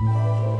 Música